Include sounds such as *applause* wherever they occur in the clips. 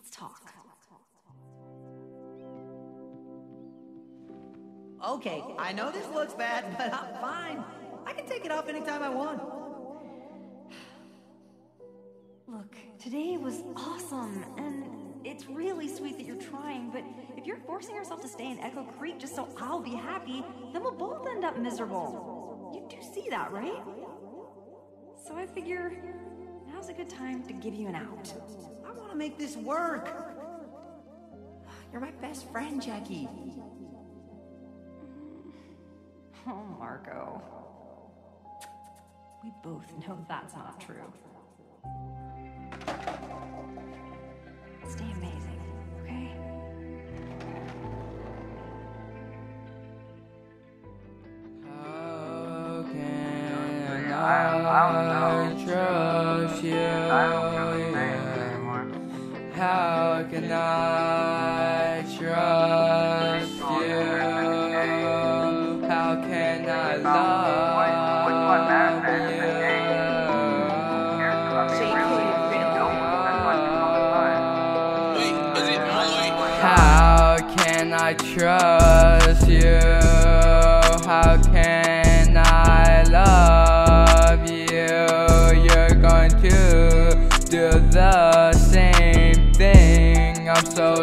Let's talk. Okay, I know this looks bad, *laughs* but I'm fine. I can take it off anytime I want. Look, today was awesome, and it's really sweet that you're trying, but if you're forcing yourself to stay in Echo Creek just so I'll be happy, then we'll both end up miserable. You do see that, right? So I figure now's a good time to give you an out. I want to make this work. You're my best friend, Jackie. Mm. Oh, Marco. We both know that's not true. Stay amazing, okay? How can I trust you? How can I trust you? How can I love you? How can I trust you? How can I love you? You're going to do the same thing. I'm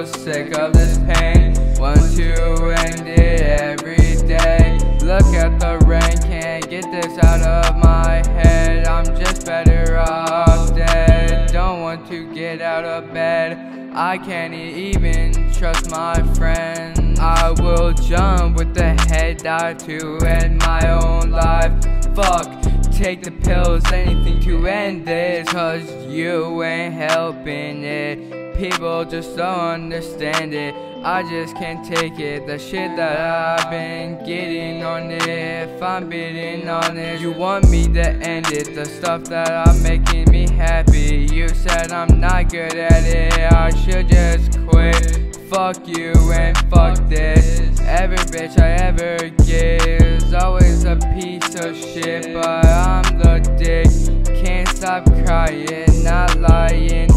so sick of this pain. Want to end it every day. Look at the rain, can't get this out of my head. I'm just better off dead. Don't want to get out of bed. I can't even trust my friends. I will jump with the head dive to end my own life. Fuck, take the pills, anything to end this. Cause you ain't helping it. People just don't understand it. I just can't take it. The shit that I've been getting on it. If I'm on it you want me to end it. The stuff that I'm making me happy. You said I'm not good at it. I should just quit. Fuck you and fuck this. Every bitch I ever get is always a piece of shit, but I'm the dick. Can't stop crying, not lying.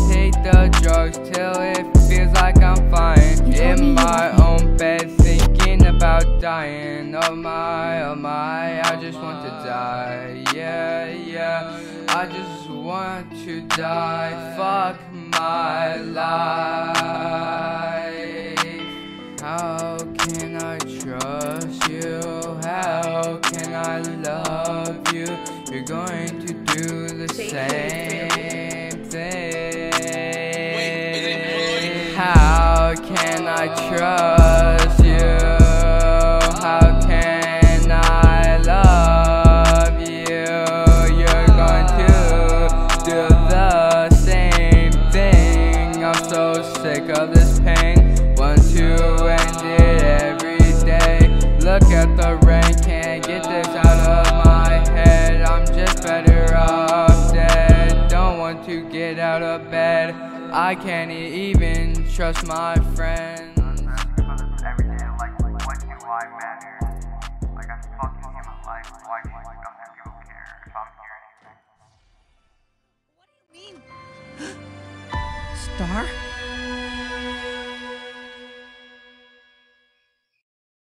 Drugs till it feels like I'm fine. In my own bed, thinking about dying. Oh my, oh my, I just want to die. Yeah, yeah, I just want to die. Fuck my life. How can I trust you? How can I love you? You're going to do the same thing. How can I trust you? How can I love you? You're going to do the same thing. I'm so sick of this pain. Want to end it every day. Look at the rain, can't get this out of my head. I'm just better off dead. Don't want to get out of bed. I can't even trust my friends. every day, like, what do I matter? Like, I'm fucking human life. Why do you other people care if I'm here anything? *gasps* Star?